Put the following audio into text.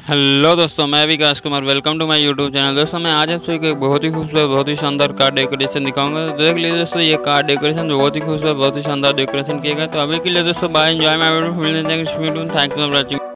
Hello दोस्तों, मैं Vikas Kumar. Welcome to my YouTube channel दोस्तों, मैं आज आप सभी को एक बहुत ही खूबसूरत, बहुत ही शानदार कार डेकोरेशन दिखाऊँगा। तो देख लीजिए दोस्तों, ये कार डेकोरेशन बहुत ही खूबसूरत, बहुत ही शानदार डेकोरेशन किया गया तो अभी के लिए दोस्तों bye enjoy my video thank you for